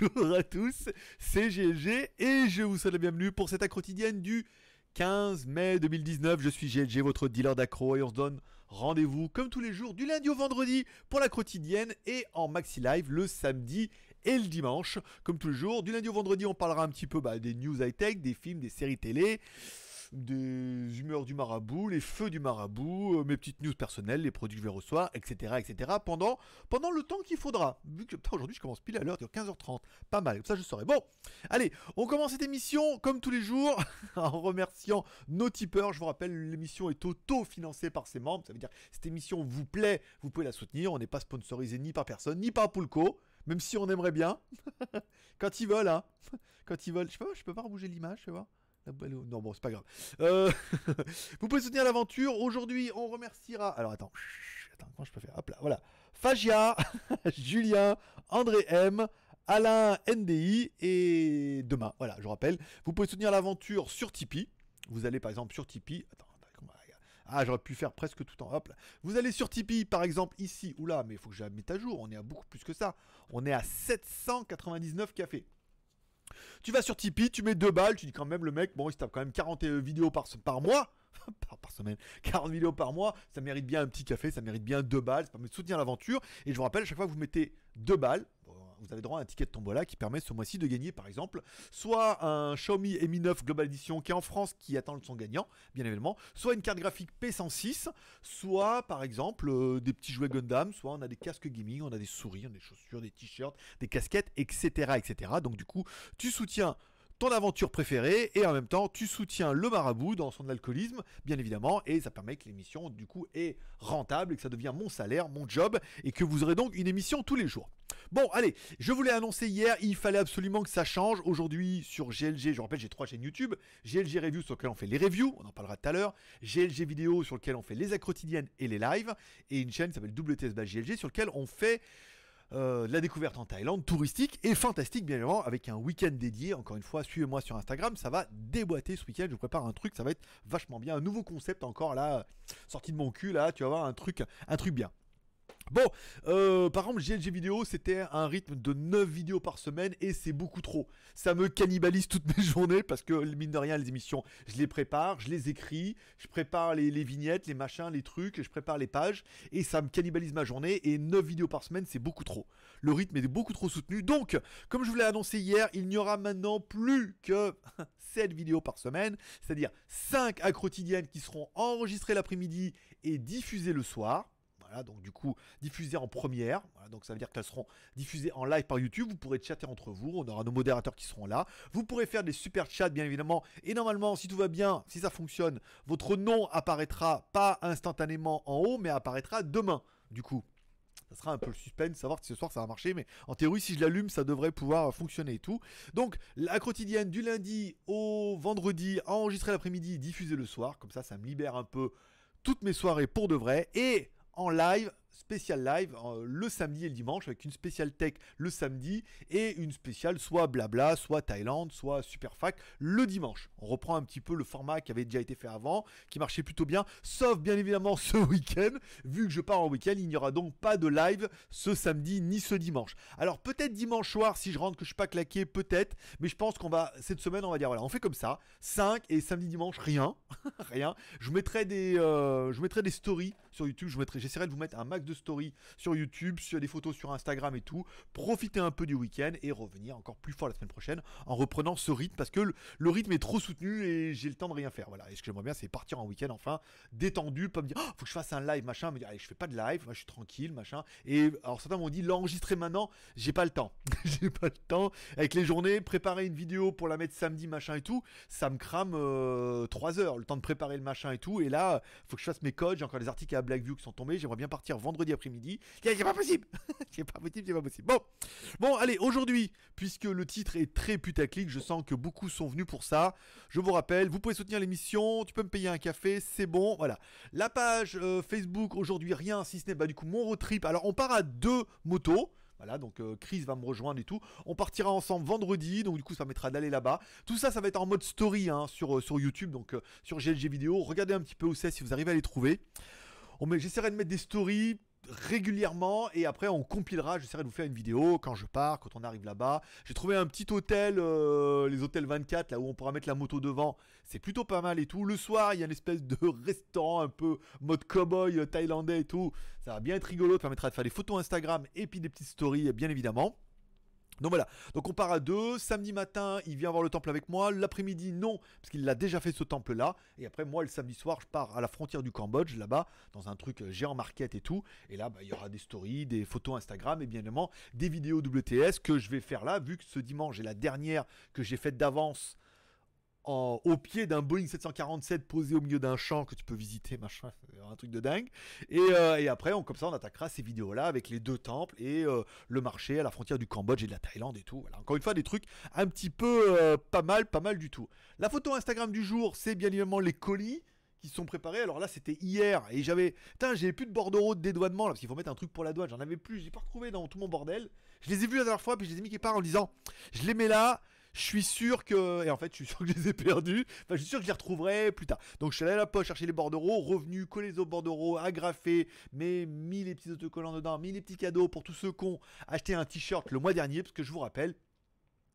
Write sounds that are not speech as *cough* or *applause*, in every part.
Bonjour à tous, c'est GLG et je vous souhaite la bienvenue pour cette quotidienne du 15 mai 2019. Je suis GLG, votre dealer d'accro et on se donne rendez-vous comme tous les jours du lundi au vendredi pour la quotidienne et en maxi live le samedi et le dimanche. Comme tous les jours, du lundi au vendredi, on parlera un petit peu bah, des news high-tech, des films, des séries télé des humeurs du marabout, les feux du marabout, euh, mes petites news personnelles, les produits que je vais recevoir, etc. etc. pendant, le temps qu'il faudra. Vu que aujourd'hui je commence pile à l'heure, 15h30. Pas mal, ça je saurai. Bon, allez, on commence cette émission comme tous les jours *laughs* en remerciant nos tipeurs. Je vous rappelle, l'émission est auto-financée par ses membres. Ça veut dire cette émission vous plaît, vous pouvez la soutenir. On n'est pas sponsorisé ni par personne, ni par Poulco même si on aimerait bien. *laughs* Quand ils veulent, hein. Quand ils veulent. Je pas, je peux pas rebouger l'image, sais pas. Non, bon, c'est pas grave. Euh, *laughs* vous pouvez soutenir l'aventure. Aujourd'hui, on remerciera. Alors, attends. Attends, comment je peux faire? Hop là, voilà. Fagia, *laughs* Julien, André M, Alain NDI et demain. Voilà, je rappelle. Vous pouvez soutenir l'aventure sur Tipeee. Vous allez par exemple sur Tipeee. Attends, ah, j'aurais pu faire presque tout en hop là. Vous allez sur Tipeee, par exemple, ici, ou là, mais il faut que je la mette à jour. On est à beaucoup plus que ça. On est à 799 cafés. Tu vas sur Tipeee, tu mets deux balles, tu dis quand même le mec, bon, il se tape quand même 40 euh, vidéos par, mois. *laughs* par, par, semaine, 40 vidéos par mois, ça mérite bien un petit café, ça mérite bien deux balles, ça permet de soutenir l'aventure. Et je vous rappelle, à chaque fois que vous mettez deux balles, vous avez droit à un ticket de tombola qui permet ce mois-ci de gagner par exemple soit un Xiaomi Mi 9 Global Edition qui est en France qui attend son gagnant, bien évidemment, soit une carte graphique P106, soit par exemple euh, des petits jouets Gundam, soit on a des casques gaming, on a des souris, on a des chaussures, des t-shirts, des casquettes, etc., etc. Donc du coup, tu soutiens ton aventure préférée et en même temps tu soutiens le marabout dans son alcoolisme bien évidemment et ça permet que l'émission du coup est rentable et que ça devient mon salaire, mon job et que vous aurez donc une émission tous les jours. Bon allez, je vous l'ai annoncé hier, il fallait absolument que ça change. Aujourd'hui sur GLG, je rappelle j'ai trois chaînes YouTube, GLG Review sur lequel on fait les reviews, on en parlera tout à l'heure, GLG Vidéo sur lequel on fait les quotidiennes et les lives et une chaîne s'appelle WTS GLG sur lequel on fait euh, la découverte en Thaïlande, touristique et fantastique bien évidemment, avec un week-end dédié. Encore une fois, suivez-moi sur Instagram, ça va déboîter ce week-end. Je vous prépare un truc, ça va être vachement bien. Un nouveau concept encore là, sorti de mon cul là, tu vas voir un truc, un truc bien. Bon, euh, par exemple, GLG vidéo, c'était un rythme de 9 vidéos par semaine et c'est beaucoup trop. Ça me cannibalise toutes mes *laughs* journées parce que, mine de rien, les émissions, je les prépare, je les écris, je prépare les, vignettes, les machins, les trucs, je prépare les pages et ça me cannibalise ma journée et 9 vidéos par semaine, c'est beaucoup trop. Le rythme est beaucoup trop soutenu. Donc, comme je vous l'ai annoncé hier, il n'y aura maintenant plus que *laughs* 7 vidéos par semaine, c'est-à-dire 5 à quotidiennes qui seront enregistrées l'après-midi et diffusées le soir donc du coup, diffusées en première. donc ça veut dire qu'elles seront diffusées en live par YouTube. Vous pourrez chatter entre vous. On aura nos modérateurs qui seront là. Vous pourrez faire des super chats, bien évidemment. Et normalement, si tout va bien, si ça fonctionne, votre nom apparaîtra pas instantanément en haut, mais apparaîtra demain. Du coup, ça sera un peu le suspense, savoir si ce soir ça va marcher, mais en théorie, si je l'allume, ça devrait pouvoir fonctionner et tout. Donc, la quotidienne du lundi au vendredi, enregistrée l'après-midi, diffusée le soir, comme ça, ça me libère un peu toutes mes soirées pour de vrai. Et en live spécial live le samedi et le dimanche avec une spéciale tech le samedi et une spéciale soit blabla, soit Thaïlande, soit Superfac le dimanche. On reprend un petit peu le format qui avait déjà été fait avant, qui marchait plutôt bien, sauf bien évidemment ce *laughs* week-end. Vu que je pars en week-end, il n'y aura donc pas de live ce samedi ni ce dimanche. Alors peut-être dimanche soir si je rentre que je suis pas claqué, peut-être, mais je pense qu'on va cette semaine on va dire voilà, on fait comme ça, 5 et samedi dimanche rien, *laughs* rien. Je mettrai des euh, je mettrai des stories sur YouTube, je mettrai j'essaierai de vous mettre un max de story sur YouTube, sur des photos sur Instagram et tout. Profiter un peu du week-end et revenir encore plus fort la semaine prochaine en reprenant ce rythme parce que le, rythme est trop soutenu et j'ai le temps de rien faire. Voilà. Et ce que j'aimerais bien, c'est partir en week-end enfin détendu, pas me dire, oh, faut que je fasse un live, machin, me je fais pas de live, moi je suis tranquille, machin. Et alors certains m'ont dit, l'enregistrer maintenant, j'ai pas le temps. *laughs* j'ai pas le temps. Avec les journées, préparer une vidéo pour la mettre samedi, machin et tout, ça me crame 3 euh, heures, le temps de préparer le machin et tout. Et là, faut que je fasse mes codes, j'ai encore des articles à Blackview qui sont tombés, j'aimerais bien partir vendredi après-midi. C'est pas possible *laughs* C'est pas possible, c'est pas possible. Bon, bon allez, aujourd'hui, puisque le titre est très putaclic, je sens que beaucoup sont venus pour ça. Je vous rappelle, vous pouvez soutenir l'émission, tu peux me payer un café, c'est bon, voilà. La page euh, Facebook, aujourd'hui, rien, si ce n'est bah, du coup mon road trip. Alors, on part à deux motos. Voilà, donc euh, Chris va me rejoindre et tout. On partira ensemble vendredi, donc du coup ça permettra d'aller là-bas. Tout ça, ça va être en mode story hein, sur, euh, sur YouTube, donc sur GLG vidéo. Regardez un petit peu où c'est si vous arrivez à les trouver. J'essaierai de mettre des stories régulièrement et après on compilera, j'essaierai de vous faire une vidéo quand je pars, quand on arrive là-bas. J'ai trouvé un petit hôtel, euh, les hôtels 24, là où on pourra mettre la moto devant, c'est plutôt pas mal et tout. Le soir, il y a une espèce de *laughs* restaurant un peu mode cowboy euh, thaïlandais et tout. Ça va bien être rigolo, ça permettra de faire des photos Instagram et puis des petites stories bien évidemment. Donc voilà, donc on part à deux. Samedi matin, il vient voir le temple avec moi. L'après-midi, non, parce qu'il l'a déjà fait ce temple-là. Et après, moi, le samedi soir, je pars à la frontière du Cambodge, là-bas, dans un truc euh, géant market et tout. Et là, bah, il y aura des stories, des photos Instagram et bien évidemment des vidéos WTS que je vais faire là, vu que ce dimanche est la dernière que j'ai faite d'avance au pied d'un Boeing 747 posé au milieu d'un champ que tu peux visiter, machin, *laughs* un truc de dingue. Euh, et, après, on, comme ça, on attaquera ces vidéos-là avec les deux temples et euh, le marché à la frontière du Cambodge et de la Thaïlande et tout. Voilà. Encore une fois, des trucs un petit peu euh, pas mal, pas mal du tout. La photo Instagram du jour, c'est bien évidemment les colis qui sont préparés. Alors là, c'était hier et j'avais, putain, j'avais plus de bordereau de dédouanement là parce qu'il faut mettre un truc pour la douane. J'en avais plus, j'ai pas retrouvé dans tout mon bordel. Je les ai vus la dernière fois puis je les ai mis quelque part en disant, je les mets là je suis sûr que. Et en fait, je suis sûr que je les ai perdus. Enfin, je suis sûr que je les retrouverai plus tard. Donc, je suis allé à la poche chercher les bordereaux, revenu, coller autres bordereaux, agrafé, mais mis les petits autocollants dedans, mis les petits cadeaux pour tous ceux qui ont acheté un t-shirt le mois dernier. Parce que je vous rappelle,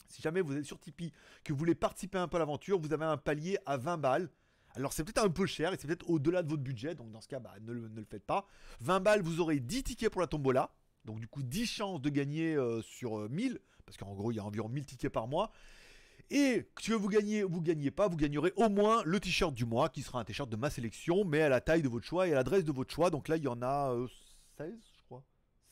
si jamais vous êtes sur Tipeee, que vous voulez participer un peu à l'aventure, vous avez un palier à 20 balles. Alors c'est peut-être un peu cher et c'est peut-être au-delà de votre budget, donc dans ce cas, bah, ne, le, faites pas. 20 balles, vous aurez 10 tickets pour la tombola, donc du coup 10 chances de gagner euh, sur 1000. Euh, parce qu'en gros il y a environ 1000 tickets par mois. Et que vous gagnez ou vous gagnez pas, vous gagnerez au moins le t-shirt du mois, qui sera un t-shirt de ma sélection, mais à la taille de votre choix et à l'adresse de votre choix. Donc là, il y en a 16,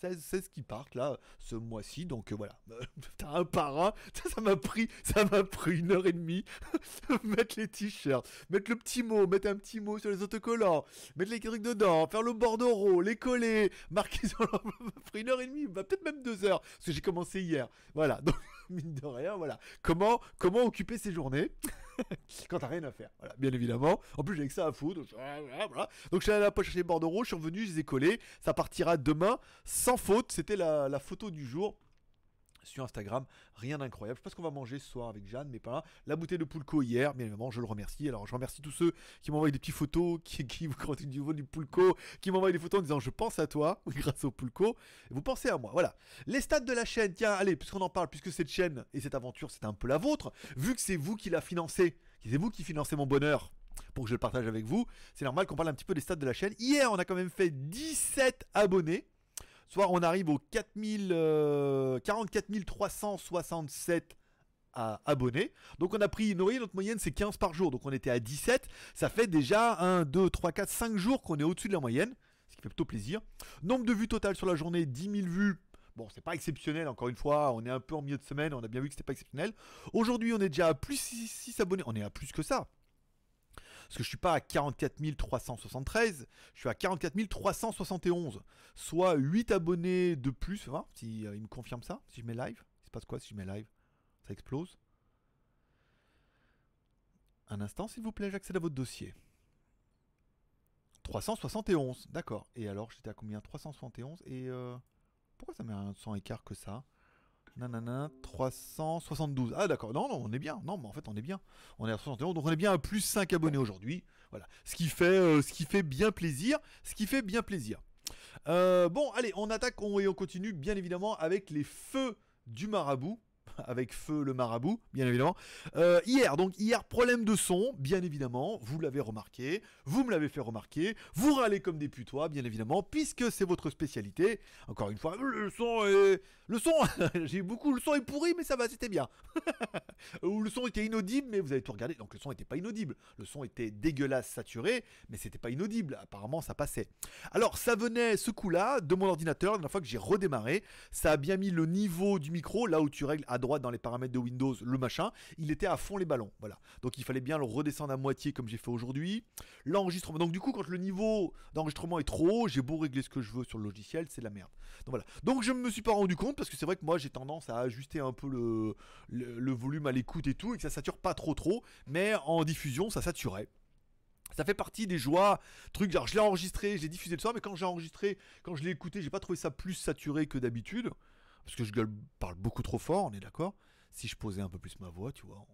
euh, 16, qui partent là ce mois-ci. Donc euh, voilà, *laughs* un par un. *laughs* Ça m'a pris, ça m'a pris une heure et demie. *laughs* mettre les t-shirts, mettre le petit mot, mettre un petit mot sur les autocollants, mettre les trucs dedans, faire le bordereau, les coller, marquer sur Ça m'a pris une heure et demie, bah, peut-être même deux heures, parce que j'ai commencé hier. Voilà, donc *laughs* mine de rien, voilà. Comment, comment occuper ses journées *laughs* quand t'as rien à faire. Voilà, bien évidemment. En plus, j'ai que ça à foutre. Donc, je suis allé à la poche chercher les bordereaux, je suis revenu, je les ai collés. Ça partira demain sans faute. C'était la, photo du jour sur Instagram. Rien d'incroyable. Je sais pas ce qu'on va manger ce soir avec Jeanne, mais pas La bouteille de Poulco hier, bien évidemment, je le remercie. Alors, je remercie tous ceux qui m'envoient des petites photos, *laughs* qui, qui vous du niveau du Poulco, qui m'envoient des photos en disant je pense à toi, *laughs* grâce au Poulco. vous pensez à moi. Voilà. Les stats de la chaîne, tiens, allez, puisqu'on en parle, puisque cette chaîne et cette aventure, c'est un peu la vôtre, vu que c'est vous qui la financez, c'est vous qui financez mon bonheur pour que je le partage avec vous, c'est normal qu'on parle un petit peu des stats de la chaîne. Hier, on a quand même fait 17 abonnés. Soit on arrive aux 4000, 44 367 abonnés. Donc on a pris, une notre moyenne c'est 15 par jour. Donc on était à 17. Ça fait déjà 1, 2, 3, 4, 5 jours qu'on est au-dessus de la moyenne. Ce qui fait plutôt plaisir. Nombre de vues totales sur la journée, 10 000 vues. Bon, c'est pas exceptionnel, encore une fois, on est un peu en milieu de semaine, on a bien vu que c'était pas exceptionnel. Aujourd'hui, on est déjà à plus 6 abonnés, on est à plus que ça. Parce que je suis pas à 44 373, je suis à 44 371. Soit 8 abonnés de plus. Voir si euh, il me confirme ça, si je mets live. Il se passe quoi si je mets live? Ça explose? Un instant, s'il vous plaît, j'accède à votre dossier. 371, d'accord. Et alors, j'étais à combien? 371 et... Euh, pourquoi ça met un 100 écart que ça? Nanana, 372. Ah d'accord, non, non, on est bien. Non, mais en fait, on est bien. On est à 71, donc on est bien à plus 5 abonnés aujourd'hui. Voilà. Ce qui, fait, euh, ce qui fait bien plaisir. Ce qui fait bien plaisir. Euh, bon, allez, on attaque on, et on continue, bien évidemment, avec les feux du marabout. Avec Feu le marabout, bien évidemment. Euh, hier, donc hier, problème de son, bien évidemment, vous l'avez remarqué, vous me l'avez fait remarquer, vous râlez comme des putois, bien évidemment, puisque c'est votre spécialité. Encore une fois, le son est... Le son, *laughs* j'ai beaucoup, le son est pourri, mais ça va, c'était bien. *laughs* Ou le son était inaudible, mais vous avez tout regardé, donc le son n'était pas inaudible. Le son était dégueulasse, saturé, mais c'était pas inaudible, apparemment ça passait. Alors, ça venait, ce coup-là, de mon ordinateur, la dernière fois que j'ai redémarré, ça a bien mis le niveau du micro, là où tu règles à droite dans les paramètres de Windows le machin, il était à fond les ballons. Voilà. Donc il fallait bien le redescendre à moitié comme j'ai fait aujourd'hui. L'enregistrement. Donc du coup, quand le niveau d'enregistrement est trop haut, j'ai beau régler ce que je veux sur le logiciel, c'est la merde. Donc voilà. Donc je me suis pas rendu compte parce que c'est vrai que moi j'ai tendance à ajuster un peu le, le, volume à l'écoute et tout et que ça sature pas trop trop, mais en diffusion ça saturait. Ça fait partie des joies, trucs genre je l'ai enregistré, j'ai diffusé le soir, mais quand j'ai enregistré, quand je l'ai écouté, j'ai pas trouvé ça plus saturé que d'habitude parce que je gueule, parle beaucoup trop fort, on est d'accord. Si je posais un peu plus ma voix, tu vois,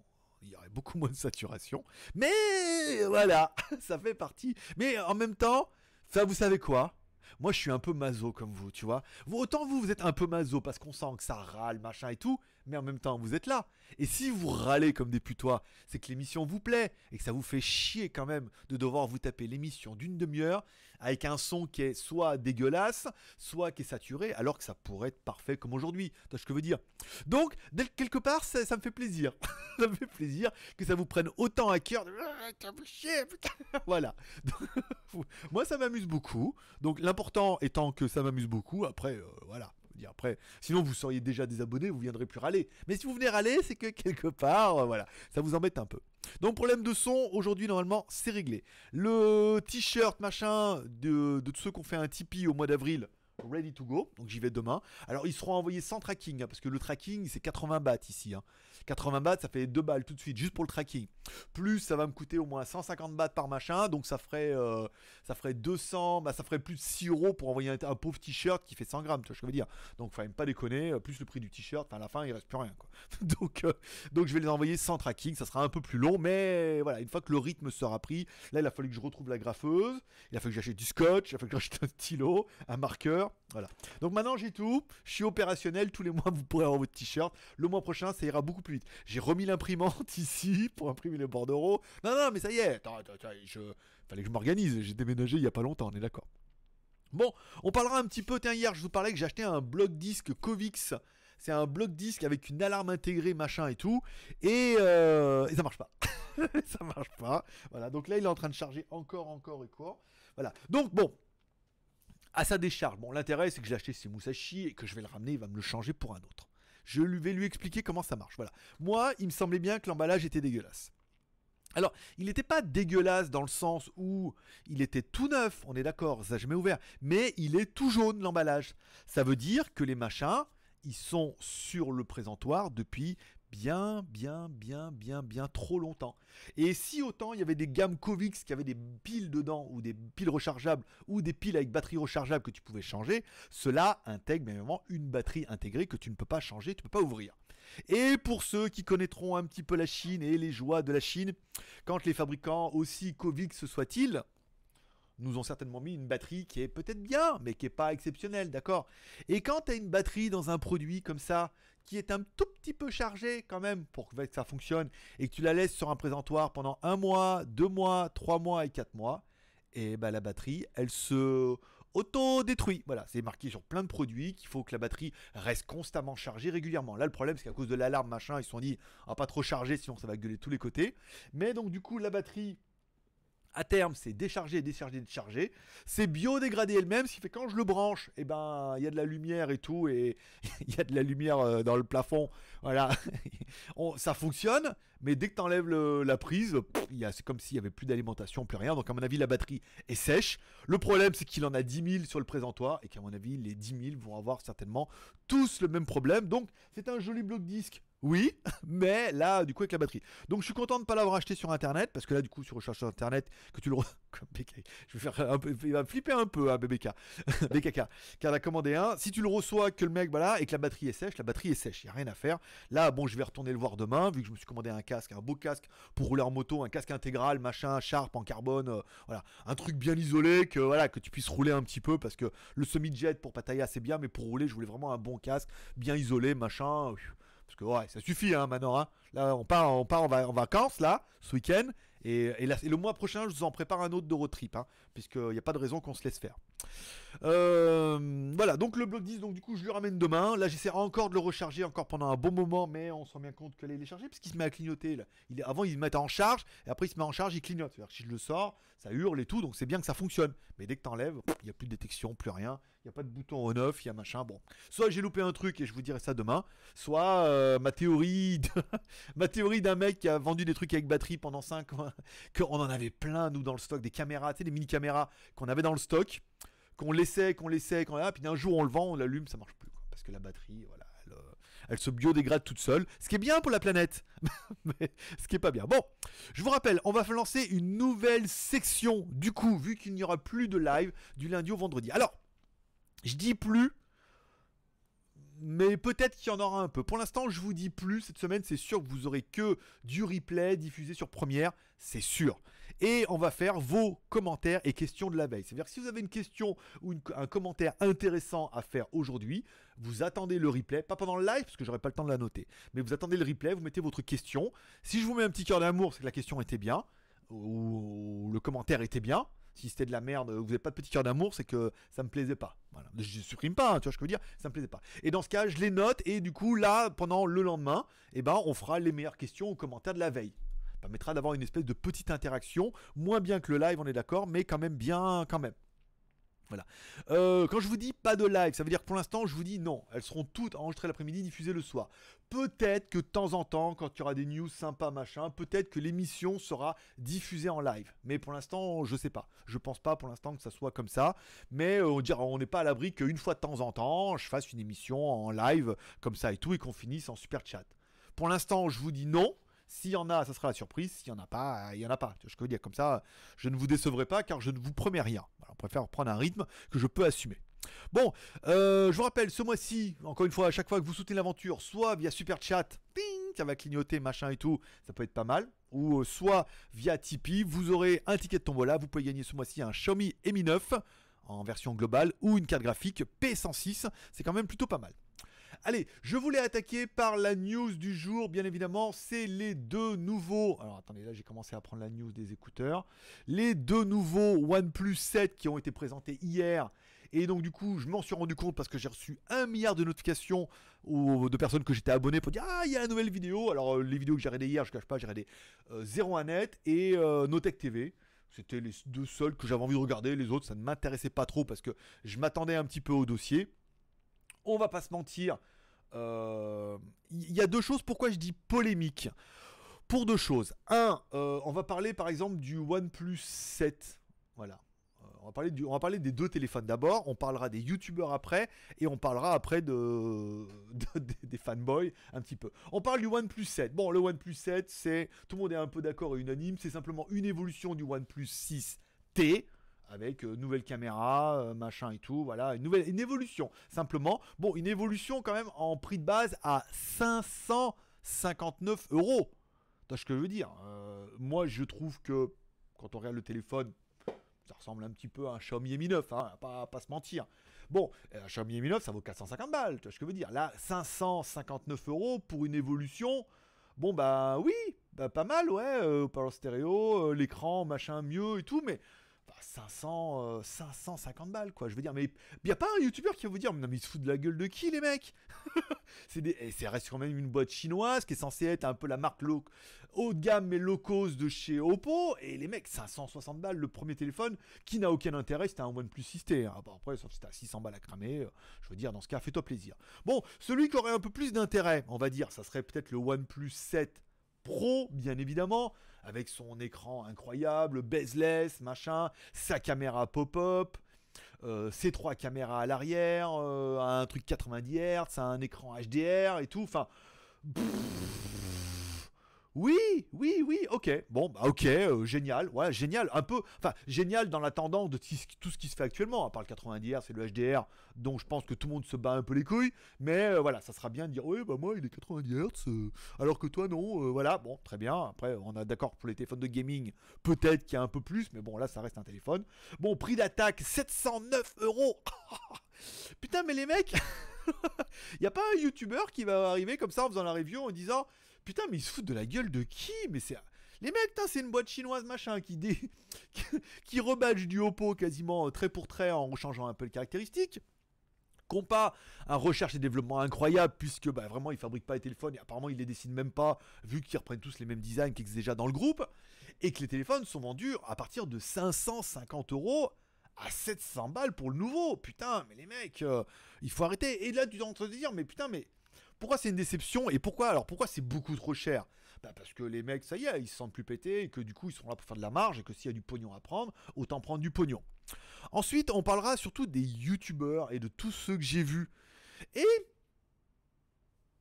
il y aurait beaucoup *laughs* moins de saturation. Mais voilà, *laughs* ça fait partie. Mais en même temps, ça, vous savez quoi? Moi, je suis un peu maso comme vous, tu vois. Autant vous, vous êtes un peu maso parce qu'on sent que ça râle, machin et tout, mais en même temps, vous êtes là. Et si vous râlez comme des putois, c'est que l'émission vous plaît et que ça vous fait chier quand même de devoir vous taper l'émission d'une demi-heure avec un son qui est soit dégueulasse, soit qui est saturé, alors que ça pourrait être parfait comme aujourd'hui. Tu ce que je veux dire? Donc, quelque part, ça, me fait plaisir. *laughs* ça me fait plaisir que ça vous prenne autant à cœur. De... *laughs* voilà. *laughs* moi, ça m'amuse beaucoup. Donc, l'important étant que ça m'amuse beaucoup. Après, euh, voilà après, sinon vous seriez déjà désabonné, vous viendrez plus râler. Mais si vous venez râler, c'est que quelque part, euh, voilà, ça vous embête un peu. Donc problème de son, aujourd'hui normalement c'est réglé. Le t-shirt machin de, de ceux qui ont fait un Tipeee au mois d'avril, ready to go, donc j'y vais demain. Alors ils seront envoyés sans tracking, hein, parce que le tracking c'est 80 bahts ici. Hein. 80 bahts, ça fait 2 balles tout de suite, juste pour le tracking. Plus, ça va me coûter au moins 150 bahts par machin, donc ça ferait, euh, ça ferait 200, bah, ça ferait plus de 6 euros pour envoyer un, pauvre t-shirt qui fait 100 grammes, tu vois ce que je veux dire. Donc, faut même pas déconner, euh, plus le prix du t-shirt, à la fin, il reste plus rien, quoi. *laughs* donc, euh, donc, je vais les envoyer sans tracking, ça sera un peu plus long, mais voilà, une fois que le rythme sera pris, là, il a fallu que je retrouve la graffeuse, il a fallu que j'achète du scotch, il a fallu que j'achète un stylo, un marqueur, voilà. Donc maintenant, j'ai tout, je suis opérationnel, tous les mois, vous pourrez avoir votre t-shirt. Le mois prochain, ça ira beaucoup plus vite. J'ai remis l'imprimante *laughs* ici pour imprimer les bordereaux. Non, non, mais ça y est. Je... Fallait que je m'organise. J'ai déménagé il y a pas longtemps, on est d'accord. Bon, on parlera un petit peu. Tiens, hier, je vous parlais que j'ai acheté un bloc disque Covix. C'est un bloc disque avec une alarme intégrée, machin et tout. Et, euh, et ça marche pas. *laughs* ça marche pas. Voilà, donc là, il est en train de charger encore, encore et quoi. Voilà. Donc, bon, à sa décharge. Bon, l'intérêt, c'est que j'ai acheté ces Musashi et que je vais le ramener, il va me le changer pour un autre. Je vais lui expliquer comment ça marche. Voilà. Moi, il me semblait bien que l'emballage était dégueulasse. Alors, il n'était pas dégueulasse dans le sens où il était tout neuf, on est d'accord, ça jamais ouvert, mais il est tout jaune l'emballage. Ça veut dire que les machins, ils sont sur le présentoir depuis bien, bien, bien, bien, bien trop longtemps. Et si autant il y avait des gammes Covix qui avaient des piles dedans, ou des piles rechargeables, ou des piles avec batterie rechargeable que tu pouvais changer, cela intègre bien évidemment une batterie intégrée que tu ne peux pas changer, tu ne peux pas ouvrir. Et pour ceux qui connaîtront un petit peu la Chine et les joies de la Chine, quand les fabricants, aussi Covix soient-ils, nous ont certainement mis une batterie qui est peut-être bien, mais qui n'est pas exceptionnelle, d'accord? Et quand tu as une batterie dans un produit comme ça, qui est un tout petit peu chargé quand même pour que ça fonctionne, et que tu la laisses sur un présentoir pendant un mois, deux mois, trois mois et quatre mois, et ben la batterie, elle se auto-détruit. Voilà, c'est marqué sur plein de produits qu'il faut que la batterie reste constamment chargée régulièrement. Là, le problème, c'est qu'à cause de l'alarme, machin, ils se sont dit, on va pas trop charger, sinon ça va gueuler de tous les côtés. Mais donc, du coup, la batterie à terme, c'est décharger, décharger, décharger. C'est biodégradé elle-même, ce qui fait quand je le branche, eh ben, il y a de la lumière et tout, et *laughs* il y a de la lumière euh, dans le plafond. Voilà, *laughs* ça fonctionne, mais dès que tu enlèves la prise, c'est comme s'il n'y avait plus d'alimentation, plus rien. Donc, à mon avis, la batterie est sèche. Le problème, c'est qu'il en a 10 000 sur le présentoir, et qu'à mon avis, les 10 000 vont avoir certainement tous le même problème. Donc, c'est un joli bloc disque oui, *laughs* mais là, du coup, avec la batterie. Donc, je suis content de ne pas l'avoir acheté sur Internet, parce que là, du coup, sur recherche sur Internet, que tu le... *laughs* je vais faire un peu... Il va flipper un peu, hein, BBK. *laughs* BKK. Car a commandé un. Si tu le reçois, que le mec, voilà, et que la batterie est sèche, la batterie est sèche, il n'y a rien à faire. Là, bon, je vais retourner le voir demain, vu que je me suis commandé un casque, un beau casque pour rouler en moto, un casque intégral, machin, Sharp en carbone, euh, voilà. Un truc bien isolé, que, voilà, que tu puisses rouler un petit peu, parce que le semi-jet pour Pattaya, c'est bien, mais pour rouler, je voulais vraiment un bon casque, bien isolé, machin. Parce que ouais, ça suffit hein, maintenant. Hein. Là, on part, on part en, vacances là, ce week-end. Et, le mois prochain, je vous en prépare un autre de road trip, hein, puisqu'il n'y a pas de raison qu'on se laisse faire. Euh, voilà, donc le bloc 10, donc du coup, je lui ramène demain. Là, j'essaie encore de le recharger encore pendant un bon moment, mais on se rend bien compte qu'elle est chargée, parce qu'il se met à clignoter. Là. Il avant, il se met en charge, et après, il se met en charge, il clignote. C'est-à-dire que si je le sors, ça hurle et tout, donc c'est bien que ça fonctionne. Mais dès que tu enlèves, il n'y a plus de détection, plus rien. Il n'y a pas de bouton on-off, il y a machin. Bon, soit j'ai loupé un truc et je vous dirai ça demain, soit euh, ma théorie, *laughs* ma théorie d'un mec qui a vendu des trucs avec batterie pendant 5 ans, *laughs* qu'on en avait plein, nous, dans le stock, des caméras, tu sais, des mini-caméras qu'on avait dans le stock, qu'on laissait, qu'on laissait, qu'on puis d'un jour on le vend, on l'allume, ça marche plus, parce que la batterie, voilà, elle, euh, elle, se biodégrade toute seule, ce qui est bien pour la planète, *laughs* mais ce qui est pas bien. Bon, je vous rappelle, on va lancer une nouvelle section, du coup, vu qu'il n'y aura plus de live du lundi au vendredi. Alors, je dis plus, mais peut-être qu'il y en aura un peu. Pour l'instant, je vous dis plus. Cette semaine, c'est sûr que vous aurez que du replay diffusé sur Première, c'est sûr. Et on va faire vos commentaires et questions de la veille. C'est-à-dire que si vous avez une question ou un commentaire intéressant à faire aujourd'hui, vous attendez le replay, pas pendant le live parce que j'aurai pas le temps de la noter, mais vous attendez le replay, vous mettez votre question. Si je vous mets un petit cœur d'amour, c'est que la question était bien ou le commentaire était bien. Si c'était de la merde, vous n'avez pas de petit cœur d'amour, c'est que ça me plaisait pas. Voilà. Je supprime pas, tu vois ce que je veux dire, ça me plaisait pas. Et dans ce cas, je les note et du coup là, pendant le lendemain, eh ben, on fera les meilleures questions aux commentaires de la veille permettra d'avoir une espèce de petite interaction, moins bien que le live, on est d'accord, mais quand même bien quand même. Voilà. Euh, quand je vous dis pas de live, ça veut dire pour l'instant, je vous dis non. Elles seront toutes enregistrées l'après-midi, diffusées le soir. Peut-être que de temps en temps, quand il y aura des news sympas, machin, peut-être que l'émission sera diffusée en live. Mais pour l'instant, je sais pas. Je pense pas pour l'instant que ça soit comme ça. Mais euh, on dira, on n'est pas à l'abri qu'une fois de temps en temps, je fasse une émission en live comme ça et tout, et qu'on finisse en super chat. Pour l'instant, je vous dis non. S'il y en a, ça sera la surprise. S'il n'y en a pas, il n'y en a pas. Je peux dire? Comme ça, je ne vous décevrai pas car je ne vous promets rien. on préfère prendre un rythme que je peux assumer. Bon, euh, je vous rappelle, ce mois-ci, encore une fois, à chaque fois que vous soutenez l'aventure, soit via Super Chat, ça va clignoter, machin et tout, ça peut être pas mal, ou euh, soit via Tipeee, vous aurez un ticket de tombola, vous pouvez gagner ce mois-ci un Xiaomi Mi 9 en version globale ou une carte graphique P106, c'est quand même plutôt pas mal. Allez, je voulais attaquer par la news du jour, bien évidemment, c'est les deux nouveaux... Alors attendez, là j'ai commencé à prendre la news des écouteurs. Les deux nouveaux OnePlus 7 qui ont été présentés hier. Et donc du coup, je m'en suis rendu compte parce que j'ai reçu un milliard de notifications de personnes que j'étais abonné pour dire ah il y a une nouvelle vidéo. Alors euh, les vidéos que j'ai regardées hier, je cache pas, j'ai regardé euh, 01net et euh, Notech TV. C'était les deux seuls que j'avais envie de regarder. Les autres, ça ne m'intéressait pas trop parce que je m'attendais un petit peu au dossier on va pas se mentir. Il euh, y a deux choses. Pourquoi je dis polémique? Pour deux choses. Un, euh, on va parler par exemple du OnePlus 7. Voilà. Euh, on va, parler des deux téléphones d'abord, on parlera des youtubeurs après, et on parlera après de, *laughs* des fanboys un petit peu. On parle du OnePlus 7. Bon, le OnePlus 7, c'est. Tout le monde est un peu d'accord et unanime, c'est simplement une évolution du OnePlus 6T avec euh, nouvelle caméra, euh, machin et tout, voilà, une nouvelle, une évolution simplement. Bon, une évolution quand même en prix de base à 559 euros. Tu ce que je veux dire euh, Moi, je trouve que quand on regarde le téléphone, ça ressemble un petit peu à un Xiaomi Mi 9, hein, pas, pas se mentir. Bon, un Xiaomi Mi 9, ça vaut 450 balles, tu vois ce que je veux dire Là, 559 euros pour une évolution. Bon, bah oui, bah, pas mal, ouais, euh, parole stéréo, l'écran, machin, mieux et tout, mais 500, 550 euh, balles, quoi. Je veux dire, mais il n'y a pas un youtubeur qui va vous dire, mais non, mais ils se foutent de la gueule de qui, les mecs? *laughs* C'est des... Et quand même une boîte chinoise qui est censée être un peu la marque low... haut de gamme mais low cost de chez Oppo. Et les mecs, 560 balles, le premier téléphone qui n'a aucun intérêt, c'était un OnePlus 6T. Hein. après, sauf si c'était à 600 balles à cramer, euh, je veux dire, dans ce cas, fais-toi plaisir. Bon, celui qui aurait un peu plus d'intérêt, on va dire, ça serait peut-être le OnePlus 7 Bien évidemment avec son écran incroyable, bezeless, machin, sa caméra pop-up, euh, ses trois caméras à l'arrière, euh, un truc 90 Hz, un écran HDR et tout. Enfin, oui, oui, oui, ok. Bon, bah ok, euh, génial. Ouais, génial. Un peu, enfin, génial dans la tendance de tout ce qui se fait actuellement. À part le 90 Hz et le HDR, dont je pense que tout le monde se bat un peu les couilles. Mais euh, voilà, ça sera bien de dire, oui, bah moi, il est 90 Hz, euh, alors que toi, non. voilà, bon, très bien. Après, on a d'accord pour les téléphones de gaming, peut-être qu'il y a un peu plus, mais bon, là, ça reste un téléphone. Bon, prix d'attaque, 709 euros. *laughs* Putain, mais les mecs, *laughs* il n'y a pas un youtubeur qui va arriver comme ça en faisant la review en disant Putain, mais ils se foutent de la gueule de qui? Mais c'est. Les mecs, c'est une boîte chinoise machin qui, dé... *laughs* qui rebadge du Oppo quasiment euh, trait pour trait en changeant un peu les caractéristiques. Compa, un recherche et développement incroyable puisque bah, vraiment ils fabriquent pas les téléphones et apparemment ils les dessinent même pas vu qu'ils reprennent tous les mêmes designs qui existent déjà dans le groupe et que les téléphones sont vendus à partir de 550 euros à 700 balles pour le nouveau. Putain, mais les mecs, euh, il faut arrêter. Et là tu es en train de dire mais putain mais pourquoi c'est une déception et pourquoi alors pourquoi c'est beaucoup trop cher? Bah Parce que les mecs, ça y est, ils se sentent plus pétés et que du coup ils sont là pour faire de la marge et que s'il y a du pognon à prendre, autant prendre du pognon. Ensuite, on parlera surtout des youtubeurs et de tous ceux que j'ai vus. Et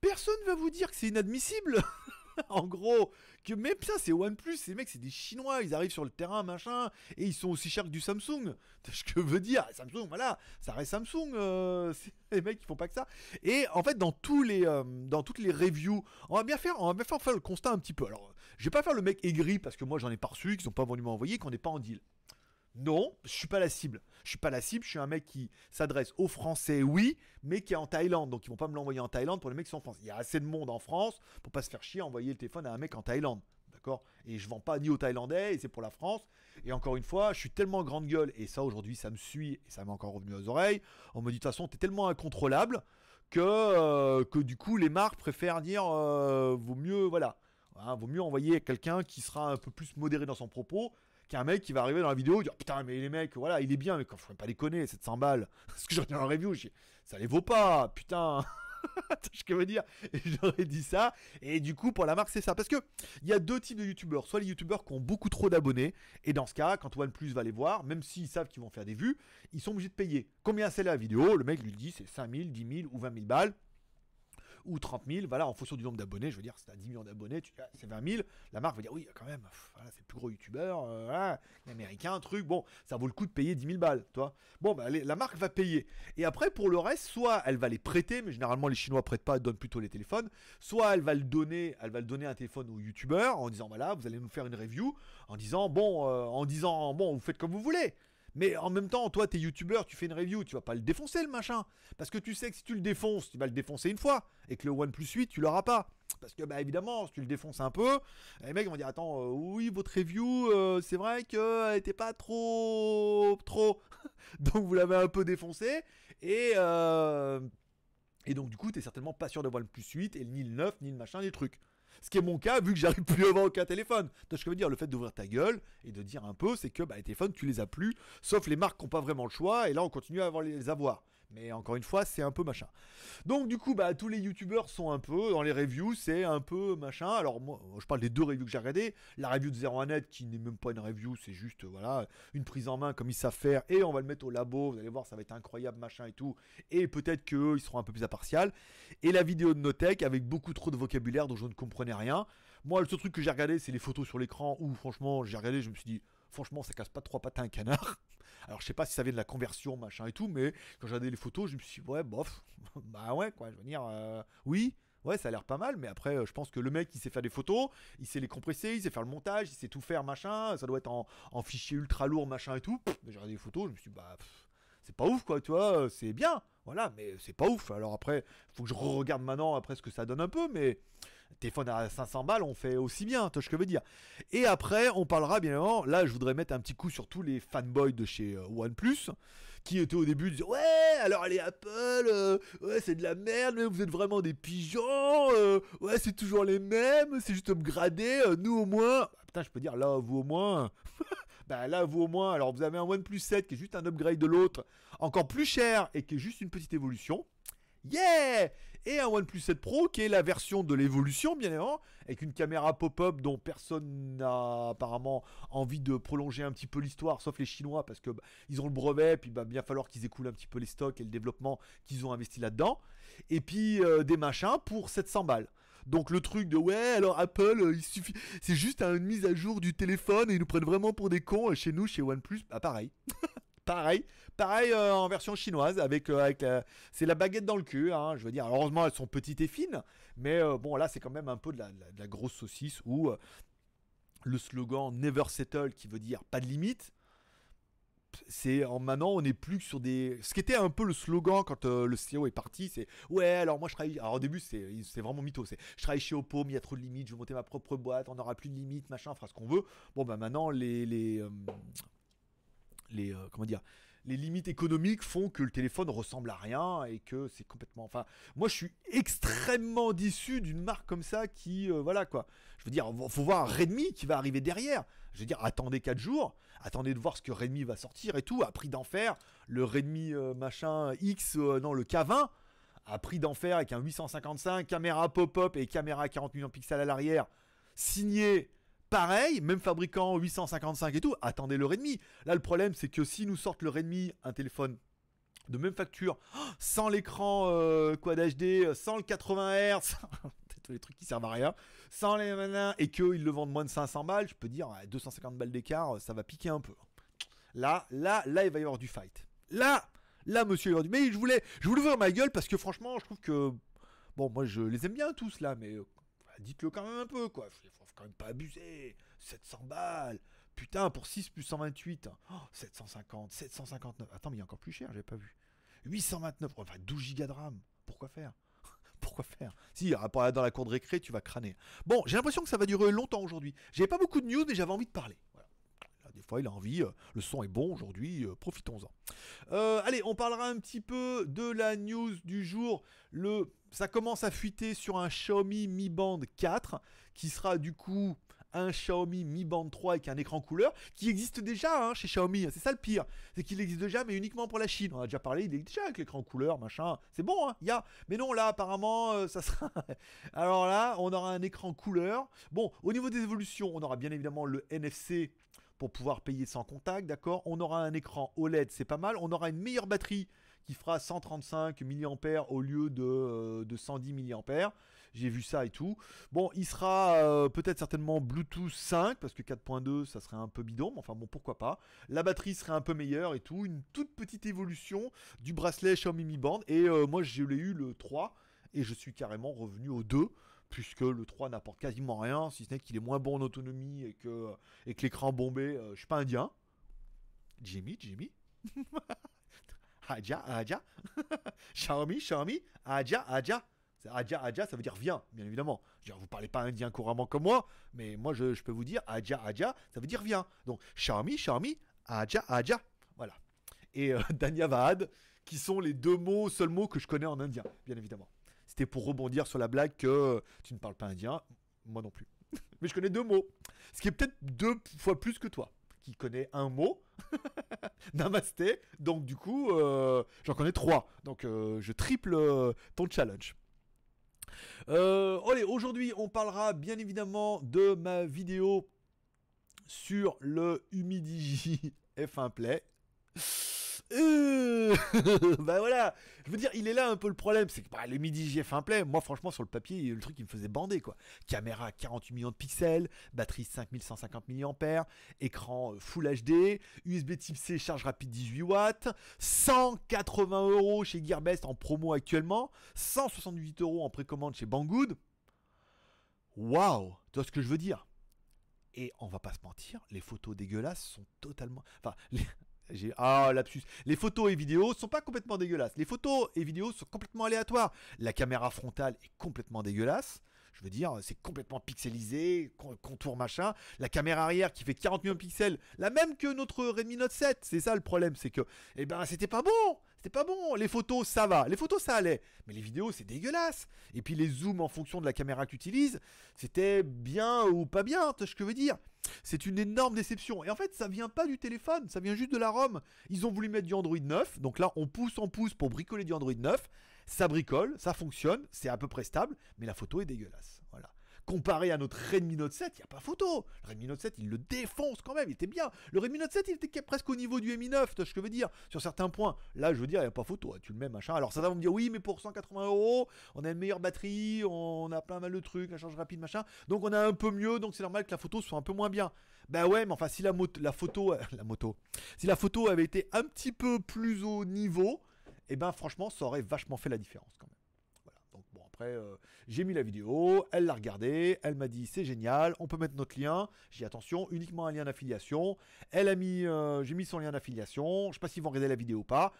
personne va vous dire que c'est inadmissible. *laughs* *laughs* en gros, que mais putain, c'est OnePlus, ces mecs, c'est des Chinois, ils arrivent sur le terrain, machin, et ils sont aussi chers que du Samsung. *laughs* Ce que veut dire, Samsung, voilà, ça reste Samsung, euh, *laughs* les mecs, ils font pas que ça. Et en fait, dans tous les, euh, dans toutes les reviews, on va bien faire, on va bien faire le constat un petit peu. Alors, je vais pas faire le mec aigri parce que moi, j'en ai pas reçu, qu'ils ont pas voulu m'envoyer, qu'on n'est pas en deal. Non, je suis pas la cible. Je suis pas la cible, je suis un mec qui s'adresse aux Français, oui, mais qui est en Thaïlande. Donc ils vont pas me l'envoyer en Thaïlande pour les mecs qui sont en France. Il y a assez de monde en France pour pas se faire chier à envoyer le téléphone à un mec en Thaïlande. D'accord? Et je vends pas ni aux Thaïlandais, et c'est pour la France. Et encore une fois, je suis tellement grande gueule, et ça aujourd'hui ça me suit, et ça m'est encore revenu aux oreilles. On me dit de toute façon, t'es tellement incontrôlable que, euh, que du coup les marques préfèrent dire euh, vaut mieux, voilà. Hein, vaut mieux envoyer quelqu'un qui sera un peu plus modéré dans son propos qu'un mec qui va arriver dans la vidéo dire putain mais les mecs voilà il est bien mais quand faut pas déconner 700 balles. *laughs* Ce que j'ai dans la review ça les vaut pas putain. *laughs* Ce que je veux dire. Et j'aurais dit ça. Et du coup pour la marque c'est ça. Parce que il y a deux types de youtubeurs. Soit les youtubeurs qui ont beaucoup trop d'abonnés et dans ce cas quand OnePlus va les voir même s'ils savent qu'ils vont faire des vues ils sont obligés de payer. Combien c'est la vidéo? Le mec lui dit c'est 5000 10 000 ou 20 000 balles ou 30 000, voilà, en fonction du nombre d'abonnés. Je veux dire, si tu as 10 millions d'abonnés, tu c'est 20 000. La marque va dire, oui, quand même, voilà, c'est le plus gros youtubeur, euh, américain, truc. Bon, ça vaut le coup de payer 10 000 balles, toi. Bon, bah, la marque va payer. Et après, pour le reste, soit elle va les prêter, mais généralement, les Chinois prêtent pas, donnent plutôt les téléphones. Soit elle va le donner, elle va le donner un téléphone au youtubeur en disant, voilà, vous allez nous faire une review, en disant, bon, euh, en disant, bon, vous faites comme vous voulez. Mais en même temps, toi, t'es youtubeur, tu fais une review, tu vas pas le défoncer le machin. Parce que tu sais que si tu le défonces, tu vas le défoncer une fois. Et que le OnePlus 8, tu l'auras pas. Parce que, bah évidemment, si tu le défonces un peu, les mecs vont dire Attends, euh, oui, votre review, euh, c'est vrai qu'elle était pas trop. trop. *laughs* donc vous l'avez un peu défoncé. Et. Euh, et donc, du coup, t'es certainement pas sûr d'avoir le plus 8, et ni le 9, ni le machin, des trucs. Ce qui est mon cas, vu que j'arrive plus à avoir aucun téléphone. Donc, ce que veut dire, le fait d'ouvrir ta gueule et de dire un peu, c'est que bah, les téléphones, tu les as plus, sauf les marques qui n'ont pas vraiment le choix, et là, on continue à avoir les avoir. Mais encore une fois, c'est un peu machin. Donc du coup, bah, tous les youtubeurs sont un peu, dans les reviews, c'est un peu machin. Alors moi, je parle des deux reviews que j'ai regardées. La review de 01net, qui n'est même pas une review, c'est juste, voilà, une prise en main comme ils savent faire. Et on va le mettre au labo, vous allez voir, ça va être incroyable, machin et tout. Et peut-être qu'eux, ils seront un peu plus impartial. Et la vidéo de Notech, avec beaucoup trop de vocabulaire dont je ne comprenais rien. Moi, le seul truc que j'ai regardé, c'est les photos sur l'écran, où franchement, j'ai regardé, je me suis dit, franchement, ça casse pas trois patins à canard. *laughs* Alors je sais pas si ça vient de la conversion, machin et tout, mais quand j'ai regardé les photos, je me suis dit, ouais, bof, *laughs* bah ouais, quoi, je veux dire, euh, oui, ouais, ça a l'air pas mal, mais après, euh, je pense que le mec, il sait faire des photos, il sait les compresser, il sait faire le montage, il sait tout faire, machin, ça doit être en, fichier ultra lourd, machin et tout. J'ai regardé les photos, je me suis dit, bah, c'est pas ouf, quoi, tu vois, euh, c'est bien, voilà, mais c'est pas ouf. Alors après, faut que je re-regarde maintenant après ce que ça donne un peu, mais téléphone à 500 balles, on fait aussi bien, tu vois ce que je veux dire. Et après, on parlera bien évidemment, là je voudrais mettre un petit coup sur tous les fanboys de chez euh, OnePlus, qui étaient au début, disaient ouais, alors allez Apple, euh, ouais c'est de la merde, mais vous êtes vraiment des pigeons, euh, ouais c'est toujours les mêmes, c'est juste upgradé, nous au moins, bah, putain je peux dire là vous au moins, *laughs* bah là vous au moins, alors vous avez un OnePlus 7 qui est juste un upgrade de l'autre, encore plus cher et qui est juste une petite évolution. Yeah Et un OnePlus 7 Pro qui est la version de l'évolution, bien évidemment, avec une caméra pop-up dont personne n'a apparemment envie de prolonger un petit peu l'histoire, sauf les Chinois, parce que bah, ils ont le brevet, puis bah, bien falloir qu'ils écoulent un petit peu les stocks et le développement qu'ils ont investi là-dedans. Et puis euh, des machins pour 700 balles. Donc le truc de ouais, alors Apple, euh, il suffit, c'est juste une mise à jour du téléphone et ils nous prennent vraiment pour des cons. Chez nous, chez OnePlus, bah pareil. *laughs* pareil, pareil euh, en version chinoise avec, euh, c'est la baguette dans le cul. Hein, je veux dire, heureusement elles sont petites et fines, mais euh, bon là c'est quand même un peu de la, grosse saucisse où le slogan Never Settle qui veut dire pas de limite. C'est en maintenant on n'est plus sur des. Ce qui était un peu le slogan quand le CEO est parti, c'est ouais alors moi je travaille. Alors au début c'est vraiment mytho, c'est je travaille chez Oppo, mais il y a trop de limites, je vais monter ma propre boîte, on n'aura plus de limites, machin, fera ce qu'on veut. Bon bah maintenant les les euh, les limites économiques font que le téléphone ressemble à rien et que c'est complètement. Enfin, moi, je suis extrêmement déçu d'une marque comme ça qui, euh, voilà quoi. Je veux dire, faut voir Redmi qui va arriver derrière. Je veux dire, attendez 4 jours, attendez de voir ce que Redmi va sortir et tout. À prix d'enfer, le Redmi euh, machin X, non, le K20, à prix d'enfer avec un 855, caméra pop-up et caméra 40 millions de pixels à l'arrière, signé Pareil, même fabricant 855 et tout, attendez le Redmi. Là, le problème, c'est que si nous sortent le Redmi, un téléphone de même facture, *gasps* sans l'écran euh, Quad HD, sans le 80 Hz, *laughs* les trucs qui servent à rien, sans les manins, et qu'ils le vendent moins de 500 balles, je peux dire, à 250 balles d'écart, ça va piquer un peu. Là, là, là, il va y avoir du fight. Là, là, monsieur, il va y avoir du... Mais je voulais, je voulais ouvrir ma gueule parce que franchement, je trouve que... Bon, moi, je les aime bien tous, là, mais... Dites-le quand même un peu, quoi. Faut quand même pas abuser. 700 balles. Putain, pour 6 plus 128. Oh, 750, 759. Attends, mais il a encore plus cher, j'avais pas vu. 829. Enfin, 12 gigas de RAM. Pourquoi faire? *laughs* Pourquoi faire? Si, dans la cour de récré, tu vas crâner. Bon, j'ai l'impression que ça va durer longtemps aujourd'hui. J'avais pas beaucoup de news, mais j'avais envie de parler. Là, des fois, il a envie. euh, le son est bon aujourd'hui. euh, Profitons-en. Euh, allez, on parlera un petit peu de la news du jour. Le, ça commence à fuiter sur un Xiaomi Mi Band 4, qui sera du coup un Xiaomi Mi Band 3 avec un écran couleur, qui existe déjà hein, chez Xiaomi. C'est ça le pire, c'est qu'il existe déjà, mais uniquement pour la Chine. On a déjà parlé, il existe déjà avec l'écran couleur, machin. C'est bon, hein, il y a. Mais non, là, apparemment, ça sera. *laughs* Alors là, on aura un écran couleur. Bon, au niveau des évolutions, on aura bien évidemment le NFC pour pouvoir payer sans contact, d'accord? On aura un écran OLED, c'est pas mal. On aura une meilleure batterie qui fera 135 mAh au lieu de, euh, de 110 mAh. J'ai vu ça et tout. Bon, il sera euh, peut-être certainement Bluetooth 5 parce que 4.2 ça serait un peu bidon, mais enfin bon, pourquoi pas. La batterie serait un peu meilleure et tout. Une toute petite évolution du bracelet Xiaomi Mi Band. Et euh, moi, je l'ai eu le 3 et je suis carrément revenu au 2 puisque le 3 n'apporte quasiment rien, si ce n'est qu'il est moins bon en autonomie et que, et que l'écran bombé, euh, je suis pas indien. Jimmy, Jimmy. *laughs* Adja, Adja. *laughs* Xiaomi, Xiaomi. Adja, Adja. Adja, Adja, ça veut dire viens, bien évidemment. Je veux dire, vous parlez pas indien couramment comme moi, mais moi je, peux vous dire Adja, Adja, ça veut dire viens. Donc Xiaomi, Xiaomi, Adja, Adja. Voilà. Et euh, *laughs* qui sont les deux mots, seuls mots que je connais en indien, bien évidemment. Pour rebondir sur la blague que euh, tu ne parles pas indien, moi non plus. *laughs* Mais je connais deux mots. Ce qui est peut-être deux fois plus que toi, qui connais un mot. *laughs* Namasté. Donc du coup, euh, j'en connais trois. Donc euh, je triple ton challenge. Allez, aujourd'hui, on parlera bien évidemment de ma vidéo sur le Humidigi F1 Play. Euh, *laughs* bah voilà, je veux dire, il est là un peu le problème, c'est que bah, le midi GF1 Play, moi franchement sur le papier, le truc qui me faisait bander quoi. Caméra 48 millions de pixels, batterie 5150 mAh, écran euh, Full HD, USB Type C, charge rapide 18 watts, 180 euros chez Gearbest en promo actuellement, 178 euros en précommande chez Banggood. Waouh, tu vois ce que je veux dire? Et on va pas se mentir, les photos dégueulasses sont totalement, enfin. Ah, lapsus. Les photos et vidéos sont pas complètement dégueulasses. Les photos et vidéos sont complètement aléatoires. La caméra frontale est complètement dégueulasse. Je veux dire, c'est complètement pixelisé, con- contour machin. La caméra arrière qui fait 40 millions de pixels, la même que notre Redmi Note 7. C'est ça le problème, c'est que, eh ben, c'était pas bon. C'était pas bon. Les photos, ça va. Les photos, ça allait. Mais les vidéos, c'est dégueulasse. Et puis les zooms en fonction de la caméra que tu utilises, c'était bien ou pas bien. Tu ce que je veux dire c'est une énorme déception. Et en fait, ça vient pas du téléphone, ça vient juste de la ROM. Ils ont voulu mettre du Android 9, donc là, on pousse, on pousse pour bricoler du Android 9. Ça bricole, ça fonctionne, c'est à peu près stable, mais la photo est dégueulasse. Voilà. Comparé à notre Redmi Note 7, il n'y a pas photo. Le Redmi Note 7, il le défonce quand même, il était bien. Le Redmi Note 7, il était presque au niveau du Mi 9, tu vois ce que je veux dire, sur certains points. Là, je veux dire, il n'y a pas photo, hein, tu le mets, machin. Alors, ça va me dire, oui, mais pour 180 euros, on a une meilleure batterie, on a plein mal de trucs, la charge rapide, machin. Donc, on a un peu mieux, donc c'est normal que la photo soit un peu moins bien. Bah ouais, mais enfin, si la, moto, la photo, *laughs* la moto, si la photo avait été un petit peu plus au niveau, et ben franchement, ça aurait vachement fait la différence quand même. Euh, j'ai mis la vidéo, elle l'a regardée, elle m'a dit c'est génial, on peut mettre notre lien. J'ai attention, uniquement un lien d'affiliation. Elle a mis, euh, j'ai mis son lien d'affiliation. Je sais pas s'ils vont regarder la vidéo ou pas.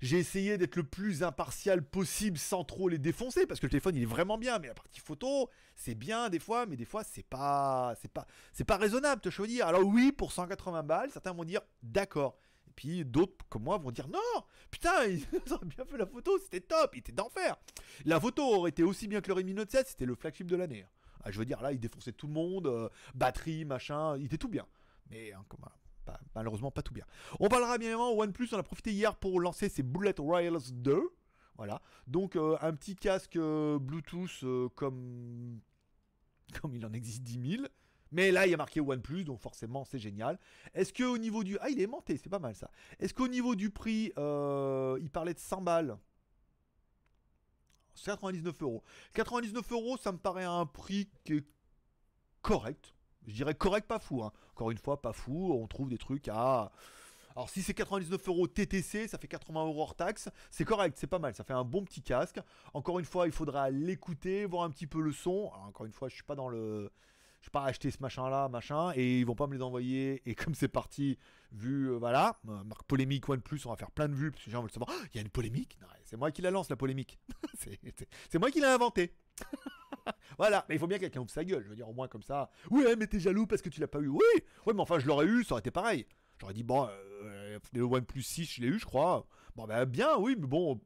J'ai essayé d'être le plus impartial possible sans trop les défoncer parce que le téléphone il est vraiment bien, mais la partie photo c'est bien des fois, mais des fois c'est pas, c'est pas, c'est pas raisonnable, te dire. Alors oui, pour 180 balles, certains vont dire d'accord. Et puis d'autres comme moi vont dire non, putain, *laughs* ils ont bien fait la photo, c'était top, il était d'enfer. La photo aurait été aussi bien que le Redmi Note 7, c'était le flagship de l'année. Ah, je veux dire, là, il défonçait tout le monde, euh, batterie, machin, il était tout bien. Mais hein, pas- malheureusement, pas tout bien. On parlera bien évidemment OnePlus, on a profité hier pour lancer ses Bullet Wireless 2. Voilà. Donc, euh, un petit casque euh, Bluetooth comme... *laughs* comme il en existe 10 000. Mais là, il y a marqué OnePlus, donc forcément, c'est génial. Est-ce que au niveau du... Ah, il est aimanté, c'est pas mal ça. Est-ce qu'au niveau du prix, euh, il parlait de 100 balles? 99 euros. 99 euros, ça me paraît un prix qui est correct. Je dirais correct, pas fou. hein. Encore une fois, pas fou. On trouve des trucs à. Alors si c'est 99 euros TTC, ça fait 80 euros hors taxe. C'est correct, c'est pas mal. Ça fait un bon petit casque. Encore une fois, il faudra l'écouter, voir un petit peu le son. Encore une fois, je suis pas dans le. Je suis pas acheté ce machin là, machin, et ils vont pas me les envoyer. Et comme c'est parti, vu, euh, voilà, euh, marque polémique One Plus, on va faire plein de vues, parce que les gens veulent savoir, Oh, il y a une polémique? C'est moi qui la lance, la polémique. *laughs* c'est moi qui l'ai inventé. *laughs* voilà, mais il faut bien que quelqu'un ouvre sa gueule, je veux dire, au moins comme ça. Ouais, mais t'es jaloux parce que tu l'as pas eu. Oui, ouais, mais enfin, je l'aurais eu, ça aurait été pareil. J'aurais dit, bon, euh, le OnePlus 6, je l'ai eu, je crois. Bon, bah, bien, oui, mais bon,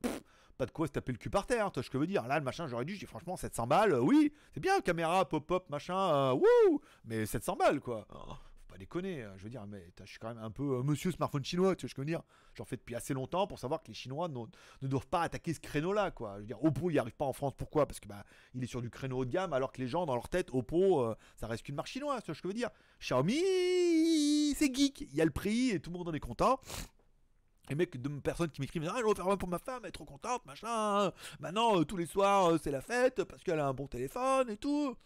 pas de quoi se taper le cul par terre, tu vois ce que je veux dire. Là, le machin, j'aurais dit, je dis, franchement, 700 balles, euh, oui, c'est bien, caméra, pop-up, machin, euh, wouh, mais 700 balles, quoi. Oh, faut pas déconner, hein, je veux dire, mais je suis quand même un peu euh, monsieur smartphone chinois, tu vois ce que je veux dire. J'en fais depuis assez longtemps pour savoir que les Chinois ne doivent pas attaquer ce créneau-là, quoi. Je veux dire, Oppo, il n'y arrive pas en France, pourquoi? Parce que bah, il est sur du créneau haut de gamme, alors que les gens, dans leur tête, Oppo, euh, ça reste qu'une marque chinoise, tu vois ce que je veux dire. Xiaomi, c'est geek, il y a le prix et tout le monde en est content. Et mec, de personnes qui m'écrivent, ah, je vais faire un pour ma femme, elle est trop contente, machin. Maintenant, euh, tous les soirs, euh, c'est la fête parce qu'elle a un bon téléphone et tout.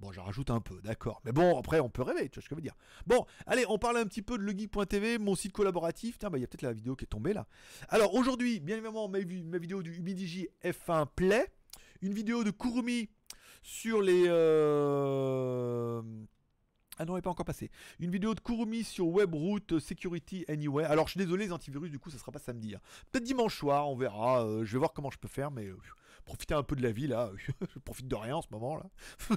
Bon, j'en rajoute un peu, d'accord. Mais bon, après, on peut rêver, tu vois ce que je veux dire. Bon, allez, on parle un petit peu de legeek.tv, mon site collaboratif. Tiens, bah, il y a peut-être la vidéo qui est tombée là. Alors, aujourd'hui, bien évidemment, ma, ma vidéo du Humidigi F1 Play. Une vidéo de Kurumi sur les. euh, Ah non, elle n'est pas encore passée. Une vidéo de Kurumi sur WebRoot Security Anyway. Alors, je suis désolé, les antivirus, du coup, ça sera pas samedi. hein. Peut-être dimanche soir, on verra. euh, je vais voir comment je peux faire, mais euh, profitez un peu de la vie là. *laughs* je profite de rien en ce moment là. *laughs* je,